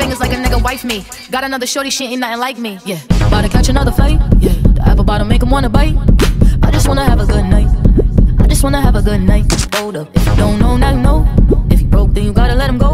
fingers like a nigga wife me. Got another shorty, she ain't nothing like me. Yeah, about to catch another fight. Yeah, the apple bottom make him wanna bite. I just wanna have a good night. I just wanna have a good night. Hold up, if you don't know, now you know. If you broke, then you gotta let him go.